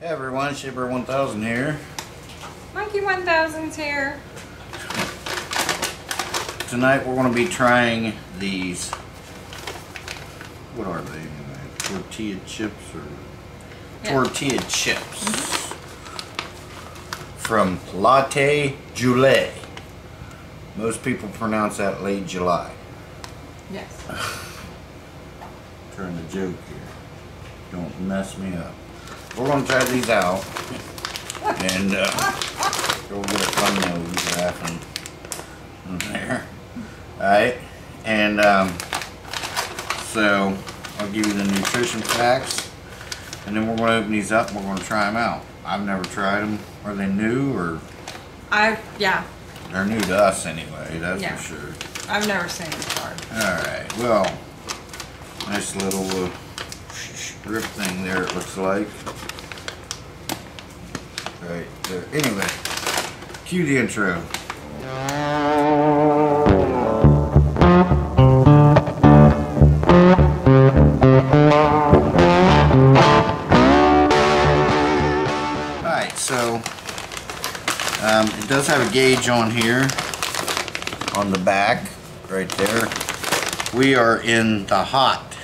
Hey everyone, Shea Bear 1000 here. Monkey 1000's here. Tonight we're going to be trying these. What are they anyway? Tortilla chips or Yeah. tortilla chips from Latte Julie. Most people pronounce that late July. Yes. Turn the joke here. Don't mess me up. We're gonna try these out. And uh we'll get a fun nose laughing in there. Alright. And um so I'll give you the nutrition facts and then we're gonna open these up and we're gonna try them out. I've never tried them. Are they new or I yeah. they're new to us anyway, that's Yeah. for sure. I've never seen this card. Alright, well, nice little uh, strip thing there it looks like. There. Anyway, cue the intro. Alright, so um, it does have a gauge on here on the back right there. We are in the hot.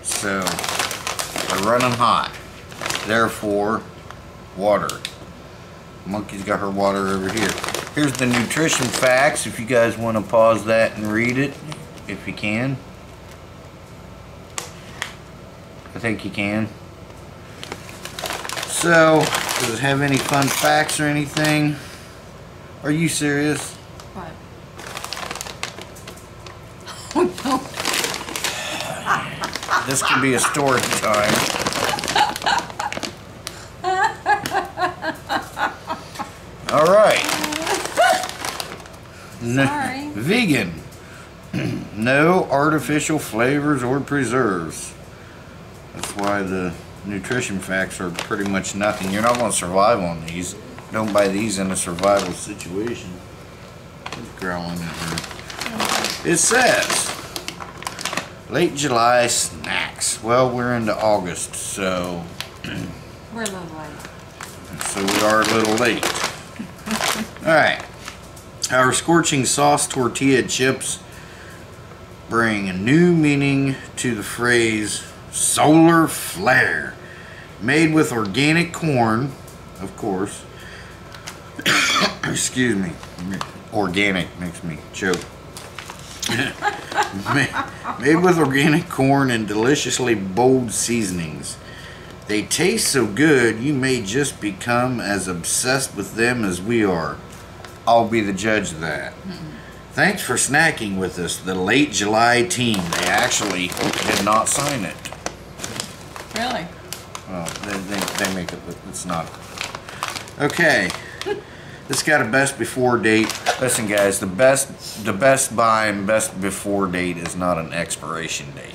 So we're running hot. Therefore, water. Monkey's got her water over here. Here's the nutrition facts if you guys want to pause that and read it, if you can. I think you can. So, does it have any fun facts or anything? Are you serious? What? Oh no. This could be a story time. All right. Sorry. vegan. no artificial flavors or preserves. That's why the nutrition facts are pretty much nothing. You're not going to survive on these. Don't buy these in a survival situation. It's growling in here. It says late July snacks. Well, we're into August, so We're a little late. so we are a little late. All right. Our scorching sauce tortilla chips bring a new meaning to the phrase solar flare. Made with organic corn, of course. Excuse me. Organic makes me choke. Made with organic corn and deliciously bold seasonings. They taste so good, you may just become as obsessed with them as we are. I'll be the judge of that. Mm-hmm. Thanks for snacking with us, the late July team. They actually did not sign it. Really? Well, they, they, they make it, look- it's not. Okay. It's got a best before date. Listen, guys, the best, the best buy and best before date is not an expiration date.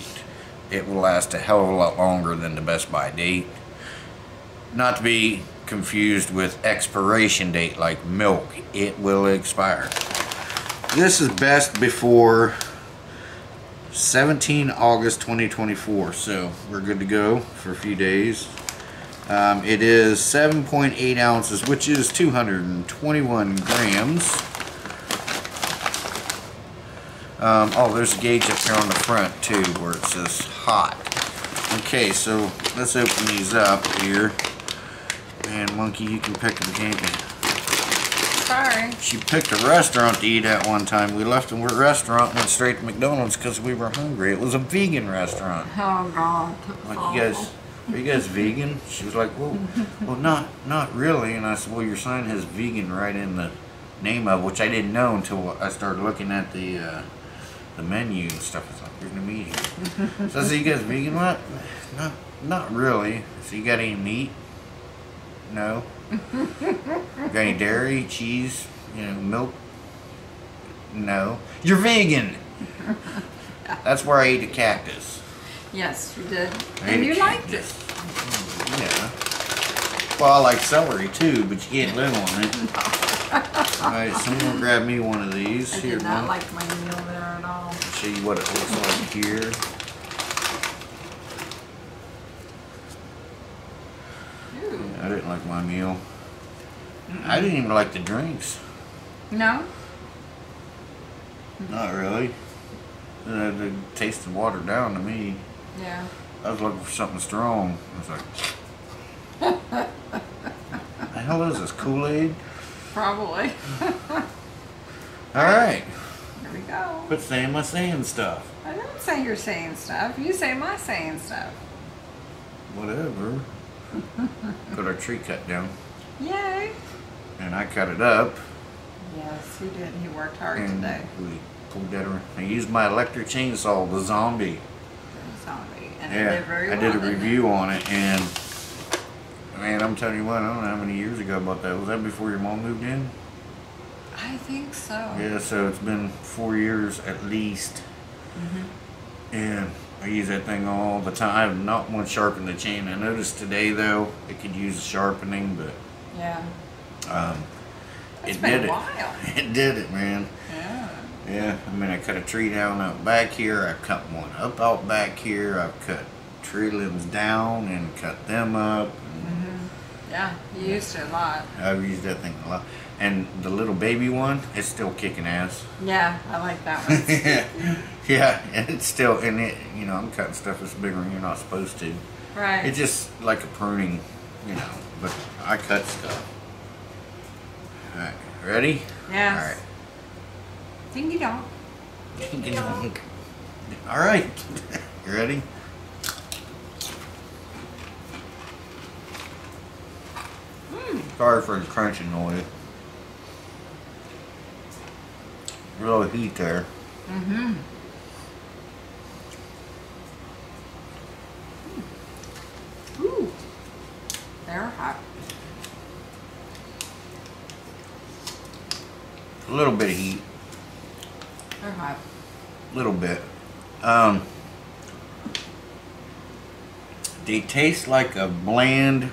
It will last a hell of a lot longer than the best by date. Not to be confused with expiration date like milk. It will expire. This is best before 17 August 2024. So we're good to go for a few days. Um, it is 7.8 ounces, which is 221 grams. Um, oh, there's a gauge up here on the front too, where it says hot. Okay, so let's open these up here. Man, Monkey, you can pick them, can't you? Sorry. She picked a restaurant to eat at one time. We left the restaurant and went straight to McDonald's because we were hungry. It was a vegan restaurant. Oh God. Like you guys, are you guys vegan? She was like, well, well, not, not really. And I said, well, your sign has vegan right in the name of, which I didn't know until I started looking at the, uh, the menu and stuff. It's like, we're gonna meet here. so I said, you guys vegan? What? Not, not really. So you got any meat? No. got any dairy, cheese, you know, milk? No. You're vegan. That's where I ate a cactus. Yes, you did. I And you liked it. Yeah. Well, I like celery too, but you can't live on it. Alright, someone grab me one of these. I Here, did not Mom. like my meal there at all. Show you what it looks like here. Ooh. I didn't like my meal. I didn't even like the drinks. No? Not really. Uh, the tasted watered down to me. Yeah. I was looking for something strong. I was like, the hell is this Kool-Aid? Probably. All right, Here we go. quit saying my saying stuff. I don't say you're saying stuff. You say my saying stuff. Whatever. Got our tree cut down, Yay. and I cut it up, Yes, he did. He worked hard and today. we pulled that. around. I used my electric chainsaw, the zombie. Zombie. And Yeah, did very I did a didn't it? review on it, and man, I'm telling you what, I don't know how many years ago about that. Was that before your mom moved in? I think so. Yeah, so it's been four years at least, Mm-hmm. and I use that thing all the time. I have not one sharpened the chain. I noticed today though it could use a sharpening, but Yeah. um, it did it. It did it, man. Yeah. Yeah, I mean, I cut a tree down out back here. I cut one up out back here. I've cut tree limbs down and cut them up. Yeah. You used it a lot. I've used that thing a lot. And the little baby one, it's still kicking ass. Yeah, I like that one. yeah, yeah, and it's still, and it, you know, I'm cutting stuff that's bigger than you're not supposed to. right. It's just like a pruning, you know, but I cut stuff. Alright, ready? yes. Ding dong. Alright. Alright, you ready? Sorry for the crunching noise. Real heat there. Mm-hmm. Ooh. They're hot. A little bit of heat. They're hot. A little bit. Um, they taste like a bland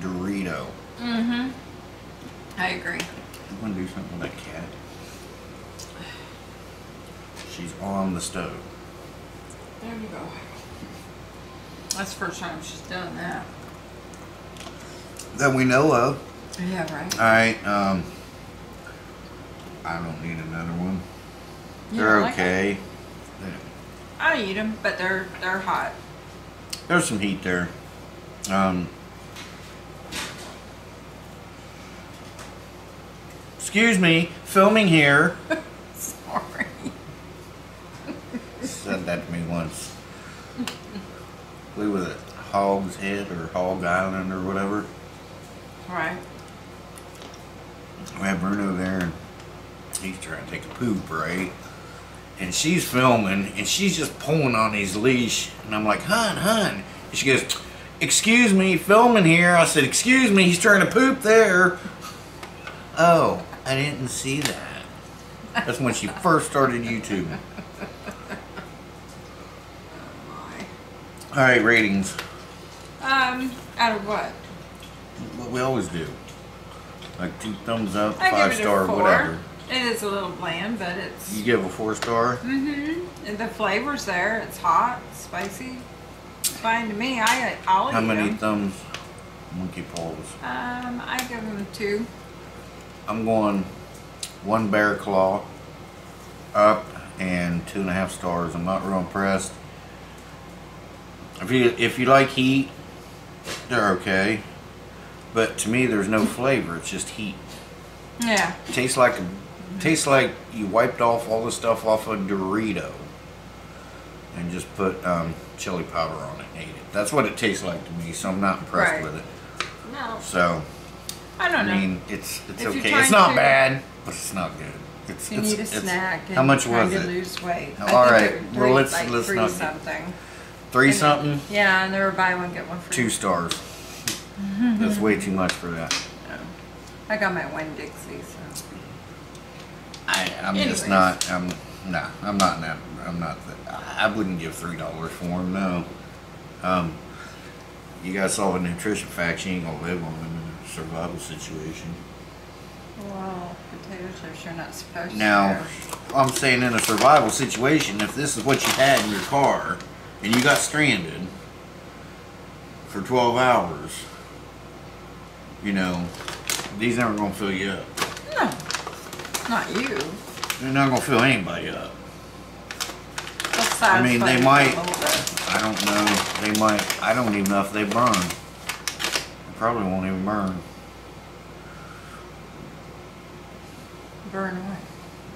Dorito. Mm-hmm. I agree. I'm gonna do something with that cat. She's on the stove. There you go. That's the first time she's done that. That we know of. Yeah, right. Alright, um, I don't need another one. You They're like okay. I eat them, but they're they're hot. There's some heat there. Um, excuse me, filming here. Sorry. said that to me once. We was at Hog's Head or Hog Island or whatever. Right. We had Bruno there and he's trying to take a poop, right? And she's filming and she's just pulling on his leash. And I'm like, hun, hun. And she goes, excuse me, filming here. I said, excuse me, he's trying to poop there. Oh, I didn't see that. That's when she first started YouTube. All right, ratings. Um, out of what? What we always do. Like two thumbs up, I five star, whatever. It is a little bland, but it's. You give a four star. Mm-hmm. The flavor's there. It's hot, spicy. It's fine to me. I I'll How many 'em. thumbs? Monkey paws. Um, I give them two. I'm going one bear claw up and two and a half stars. I'm not real impressed. If you if you like heat, they're okay. But to me, there's no flavor. It's just heat. Yeah. tastes like tastes like you wiped off all the stuff off a Dorito and just put um, chili powder on it and ate it. That's what it tastes like to me. So I'm not impressed Right. with it. No. So I don't know. I mean, it's it's If okay. It's not to- bad, but it's not good. It's, you it's, need a it's- snack. And How much was to it? lose weight. All I think Well, let's- like let's three not- something. Three And- something, Yeah, and they were buy one get one free. two stars. That's way too much for that. I got my one Dixie, so. I, I'm Anyways. just not. I'm nah. I'm not in that. I'm not. That, I wouldn't give three dollars for them. No. Um, you guys saw the nutrition facts. You ain't gonna live on them survival situation. Well, potatoes are sure not supposed Now, to. I'm saying in a survival situation, if this is what you had in your car and you got stranded for 12 hours, you know, these aren't gonna fill you up. No, not you. They're not gonna fill anybody up. I mean, they you for a might- I don't know. They might. I don't even know if they burn. Probably won't even burn. Burn away.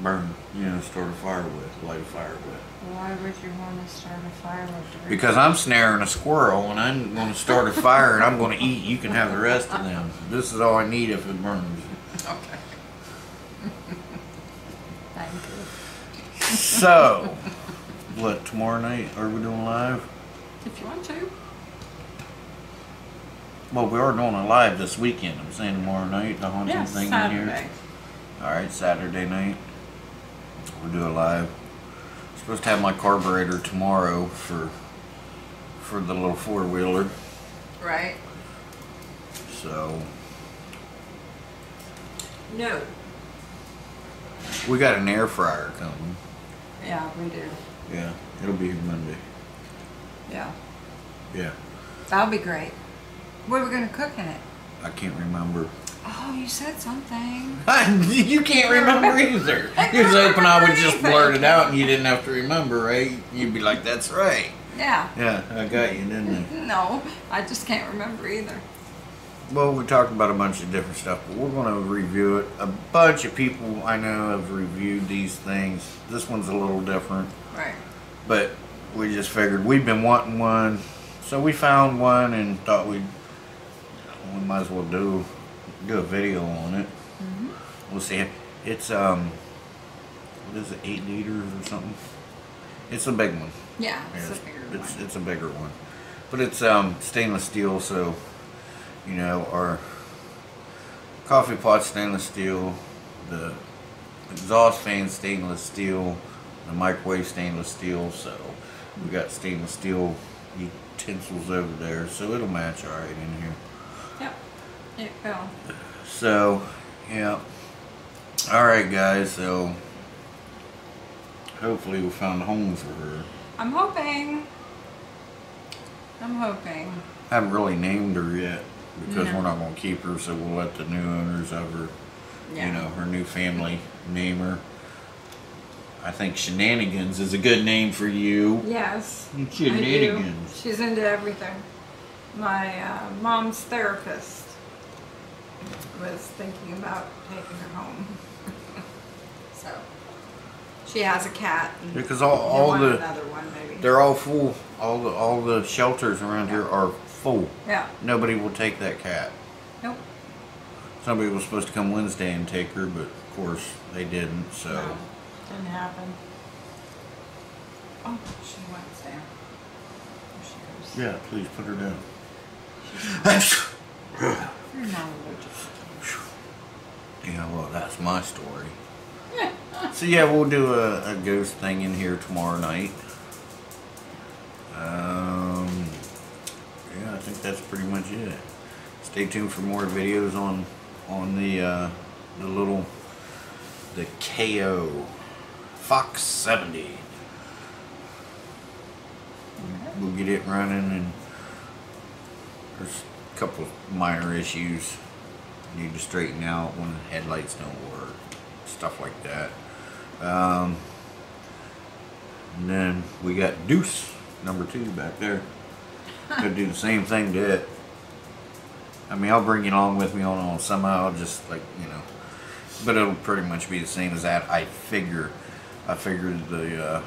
Burn. You know, start a fire with, light a fire with. Why would you want to start a fire with Because I'm snaring a squirrel and I'm going to start a fire and I'm going to eat. You can have the rest of them. This is all I need if it burns. Okay. Thank you. So, what tomorrow night are we doing live? If you want to. Well, we are doing a live this weekend. I'm saying tomorrow night, the haunting thing in Saturday. here. All right, Saturday night. We'll do a live. I'm Supposed to have my carburetor tomorrow for for the little four wheeler. Right. So No. we got an air fryer coming. Yeah, we do. Yeah, it'll be here Monday. Yeah. Yeah, That'll be great. What are we gonna cook in it? I can't remember. Oh, you said something. you can't remember either. I You was can't hoping I would just blurt it out and you didn't have to remember, right? You'd be like, "That's right." Yeah. Yeah, I got you, didn't I? No, I just can't remember either. Well, we talked about a bunch of different stuff, but we're going to review it. A bunch of people I know have reviewed these things. This one's a little different, Right. but we just figured we've been wanting one, so we found one and thought we'd we might as well do do a video on it. We'll see. It's um, what is it, eight liters or something? It's a big one. Yeah, Yeah, it's a bigger it's, one. it's a bigger one, but it's um stainless steel, so you know our coffee pot stainless steel, the exhaust fan stainless steel, the microwave stainless steel. So we got stainless steel utensils over there, so it'll match all right in here. It fell. So yeah, all right, guys. So hopefully we found a home for her. I'm hoping. I'm hoping. I haven't really named her yet because No. we're not going to keep her, so we'll let the new owners of her, Yeah. you know, her new family name her. I think Shenanigans is a good name for you. Yes. Shenanigans. She's into everything. My uh, mom's therapist was thinking about taking her home. so she has a cat. Because all, all the another one maybe. they're all full. All the all the shelters around here are full. yeah. Nobody will take that cat. Nope. Somebody was supposed to come Wednesday and take her, but of course they didn't. So No, didn't happen. Oh, she went down. There she goes. yeah, please put her down. You're not. Yeah, well, that's my story. so yeah, we'll do a, a ghost thing in here tomorrow night. Um, yeah, I think that's pretty much it. Stay tuned for more videos on on the uh, the little the Kayo Fox 70. We'll get it running and couple of minor issues need to straighten out when headlights don't work, stuff like that. Um, and then we got Deuce number two back there. Could do the same thing to it. I mean, I'll bring it along with me on on somehow, just like you know, but it'll pretty much be the same as that. I figure, I figured the uh,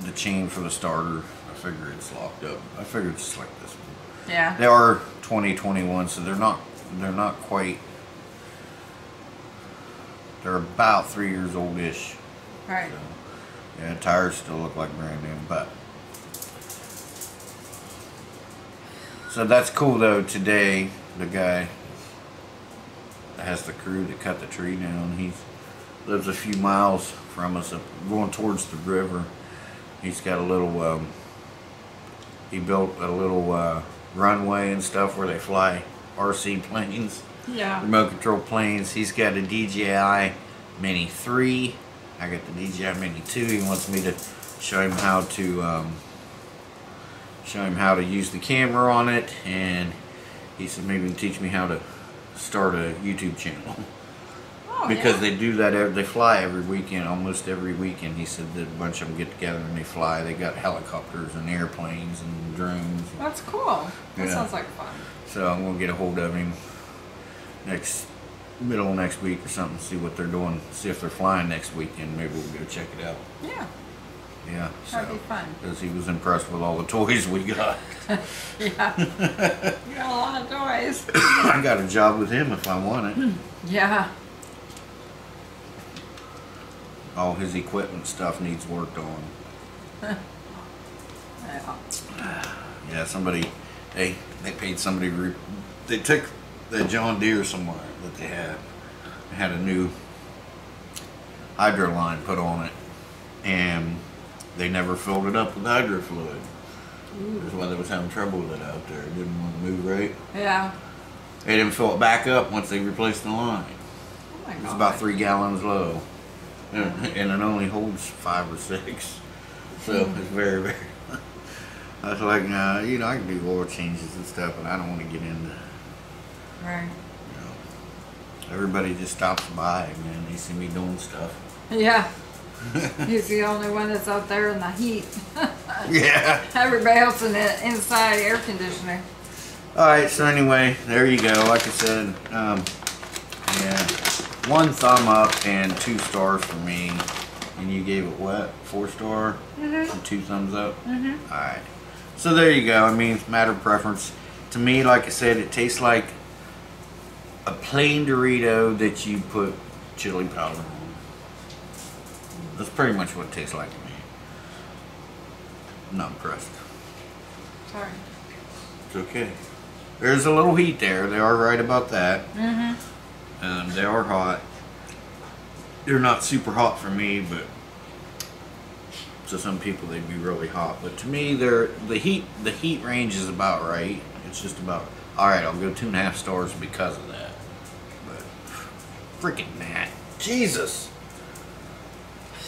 the chain for the starter. I figure it's locked up. I figured it's just like this one. Yeah. They are 2021, so they're not they're not quite. They're about three years old-ish. Right. So, yeah, tires still look like brand new, but. So that's cool though. Today, the guy that has the crew that cut the tree down, he lives a few miles from us, up, going towards the river. He's got a little. Um, he built a little uh, runway and stuff where they fly RC planes Yeah. remote control planes. He's got a DJI Mini 3. I got the DJI Mini 2. He wants me to show him how to um, show him how to use the camera on it, and he said maybe teach me how to start a YouTube channel Oh, because yeah. they do that. Every, they fly every weekend, almost every weekend. He said that a bunch of them get together and they fly. They got helicopters and airplanes and drones. That's cool. That Yeah. sounds like fun. So I'm gonna get a hold of him next middle of next week or something. See what they're doing. See if they're flying next weekend. Maybe we'll go check it out. Yeah, Yeah. that'd so. be fun. Because he was impressed with all the toys we got. Yeah. you got a lot of toys. I got a job with him if I want it. Yeah. All his equipment stuff needs worked on. yeah. Somebody, they they paid somebody. They took the John Deere somewhere that they had. They had a new hydro line put on it, and they never filled it up with hydro fluid. That's why they was having trouble with it out there. It didn't want to move right. Yeah. They didn't fill it back up once they replaced the line. Oh my God. It's god. about three gallons low, and, it only holds five or six. So it's very, very. I was like, nah, you know, I can do oil changes and stuff, but I don't want to get into. Right. You know, everybody just stops by, man. They see me doing stuff. Yeah. He's the only one that's out there in the heat. Yeah. Everybody else in the inside air conditioner. All right. So anyway, there you go. Like I said, um, yeah, one thumb up and two stars for me, and you gave it what? Four star. And two thumbs up. Mm-hmm. All right. So there you go. I mean, it's a matter of preference. To me, like I said, it tastes like a plain Dorito that you put chili powder on. That's pretty much what it tastes like to me. I'm not impressed. Sorry. It's okay. There's a little heat there. They are right about that. Mm-hmm. Um, they are hot. They're not super hot for me, but to some people they'd be really hot. But to me, they're the heat. The heat range is about right. It's just about all right. I'll go two and a half stars because of that. But freaking Nat, Jesus!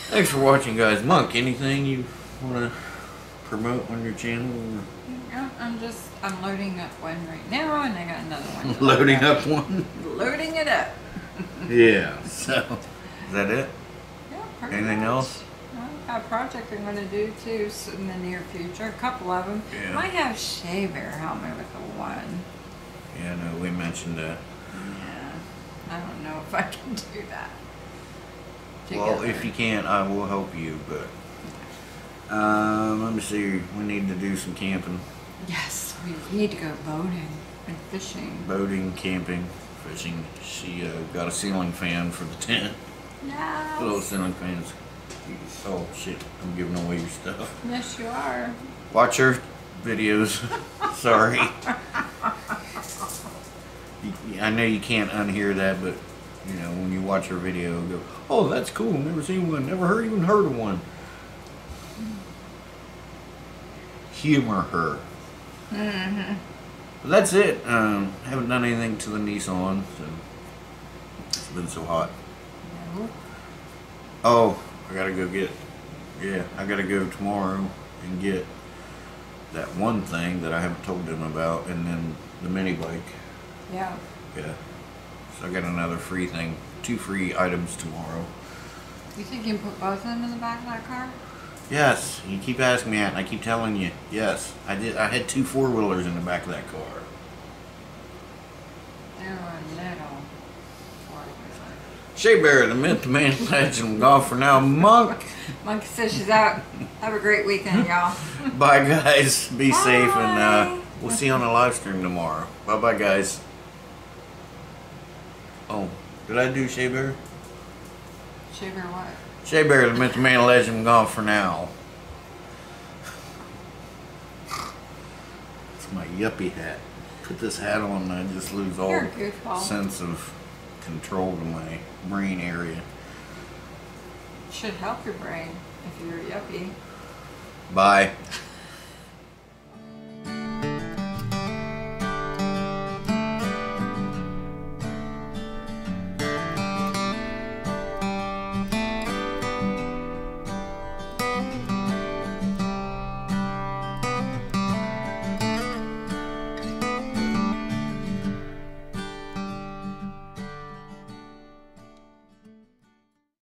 Thanks for watching, guys. Monk, anything you want to promote on your channel? Yeah, I'm just I'm loading up one right now, and I got another one. Loading up one. Loading it up. Yeah. So is that it? Yeah. pretty Anything much. else? I've got a project I'm going to do too s- in the near future. A couple of them. Yeah. Might have Shea Bear help me with the one. Yeah, no, we mentioned that. Yeah. I don't know if I can do that. Well, if you can't, I will help you. But um, let me see. We need to do some camping, Yes, we need to go boating and fishing. boating, camping, fishing. She uh, got a ceiling fan for the tent. Little Yes. ceiling fans. Oh shit! I'm giving away your stuff. Yes, you are. Watch her videos. Sorry. I know you can't unhear that, but you know when you watch her video, go, "Oh, that's cool. Never seen one. Never heard even heard of one." Humor her. Mm-hmm. But that's it. Um, haven't done anything to the Nissan, so it's been so hot. No. Oh, I gotta go get. Yeah, I gotta go tomorrow and get that one thing that I haven't told them about, and then the mini bike. Yeah. Yeah. So I got another free thing, two free items tomorrow. You think you can put both of them in the back of that car? Yes, you keep asking me that, and I keep telling you, yes, I did. I had two four wheelers in the back of that car. They're a little. Shea Bear, the Myth the Man Legend, golf for now. Monk. Monk says she's out. Have a great weekend, y'all. Bye, guys. Be safe, and uh, we'll see you on the live stream tomorrow. Bye, bye, guys. Oh, did I do Shea Bear? Sugar what? Shea Bear, the Myth Man Legend, gone for now. It's my yuppie hat. Put this hat on, and I just lose all You're a goofball. sense of control to my brain area. Should help your brain if you're a yuppie. Bye.